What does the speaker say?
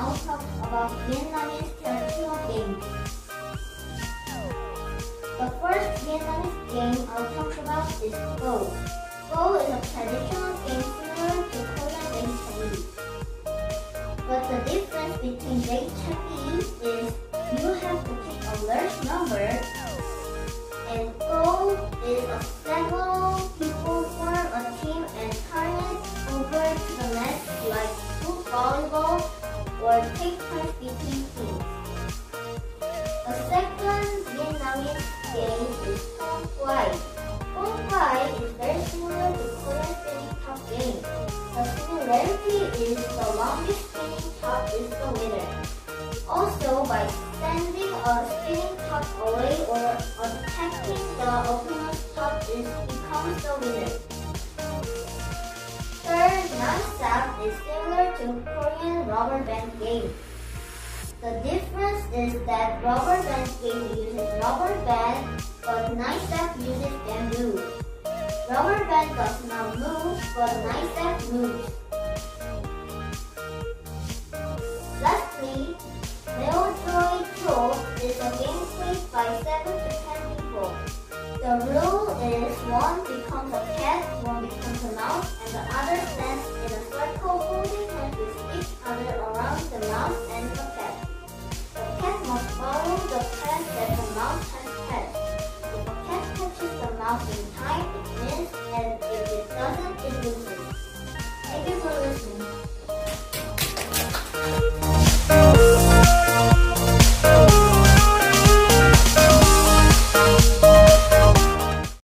I'll talk about Vietnamese traditional games. The first Vietnamese game I'll talk about is Go. Go is a traditional game similar to Korean Day Chinese. But the difference between Day Chinese is you have to pick a large number take turns between teams. The second Vietnamese game is Phong Quay. Phong Quay is very similar to Korean spinning top game. The similarity is the longest spinning top is the winner. Also, by sending a spinning top away or attacking the opponent's top is becomes the winner. Third, non-stop is similar to Korean rubber band game. The difference is that rubber band game uses rubber band, but non-stop uses bamboo. Rubber band does not move, but non-stop moves. Lastly, Neojoy Pro is a game played by 7 to 10 people. The rule the cat. The must follow the path that the mouse has passed. If a cat catches the mouse in time, it wins, and if it doesn't, it loses. Thank you for listening.